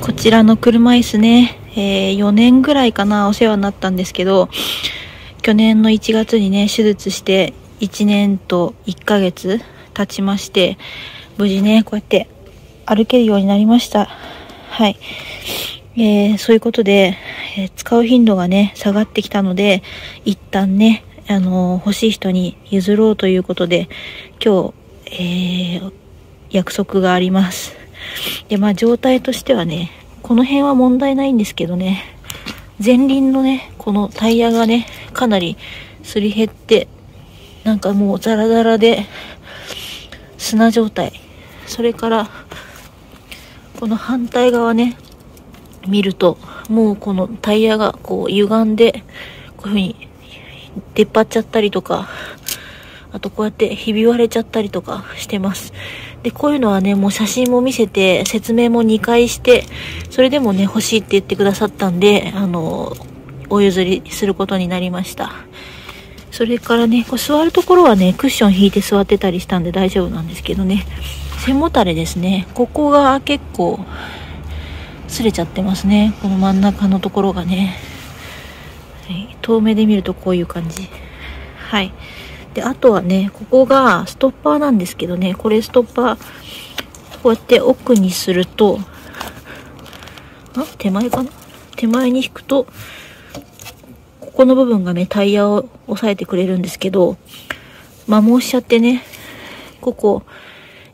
こちらの車椅子ね、えー、4年ぐらいかな、お世話になったんですけど、去年の1月にね、手術して1年と1ヶ月経ちまして、無事ね、こうやって歩けるようになりました。はい。えー、そういうことで、えー、使う頻度がね、下がってきたので、一旦ね、あのー、欲しい人に譲ろうということで、今日、えー、約束があります。で、まあ状態としてはね、この辺は問題ないんですけどね、前輪のね、このタイヤがね、かなりすり減って、なんかもうザラザラで、砂状態。それから、この反対側ね、見ると、もうこのタイヤがこう歪んで、こういう風に出っ張っちゃったりとか、あとこうやってひび割れちゃったりとかしてます。で、こういうのはね、もう写真も見せて、説明も2回して、それでもね、欲しいって言ってくださったんで、あの、お譲りすることになりました。それからね、こう座るところはね、クッション引いて座ってたりしたんで大丈夫なんですけどね、背もたれですね、ここが結構、擦れちゃってますね。この真ん中のところがね。はい、遠目で見るとこういう感じ。はい。で、あとはね、ここがストッパーなんですけどね、これストッパー、こうやって奥にすると、あ、手前かな？手前に引くと、ここの部分がね、タイヤを押さえてくれるんですけど、摩耗しちゃってね、ここ、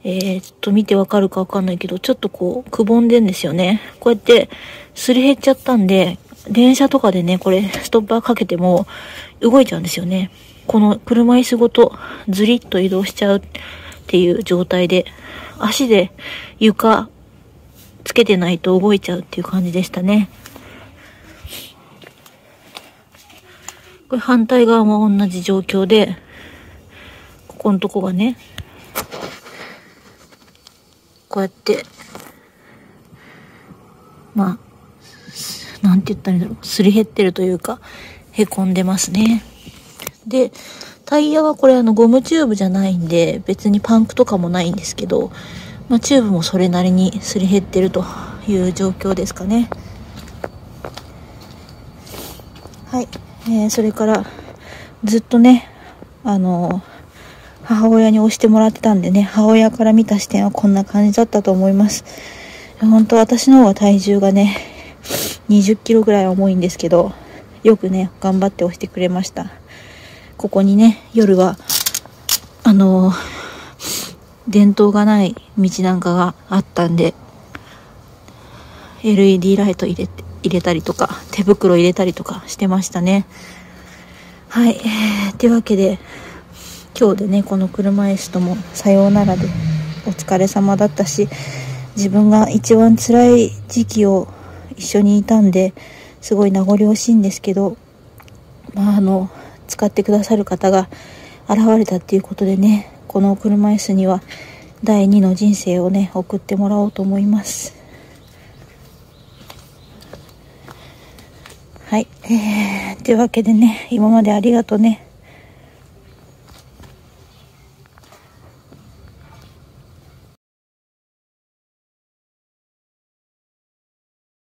えー、っと、見てわかるかわかんないけど、ちょっとこう、くぼんでんですよね。こうやって、すり減っちゃったんで、電車とかでね、これ、ストッパーかけても、動いちゃうんですよね。この車椅子ごとずりっと移動しちゃうっていう状態で、足で床つけてないと動いちゃうっていう感じでしたね。これ反対側も同じ状況で、ここのとこがね、こうやって、まあ、なんて言ったらいいんだろう、すり減ってるというか、へこんでますね。で、タイヤはこれあのゴムチューブじゃないんで、別にパンクとかもないんですけど、まあ、チューブもそれなりにすり減ってるという状況ですかね。はい。えー、それから、ずっとね、あの母親に押してもらってたんでね、母親から見た視点はこんな感じだったと思います。本当私の方は体重がね、20キロぐらい重いんですけど、よくね、頑張って押してくれました。ここにね、夜は、あのー、伝統がない道なんかがあったんで、LED ライト入れて、入れたりとか、手袋入れたりとかしてましたね。はい。えー、ってわけで、今日でね、この車椅子ともさようならでお疲れ様だったし、自分が一番辛い時期を一緒にいたんで、すごい名残惜しいんですけど、まああの、使ってくださる方が現れたっていうことでね、この車椅子には第2の人生をね、送ってもらおうと思います。はい。えー、というわけでね、今までありがとうね。